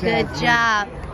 Good job.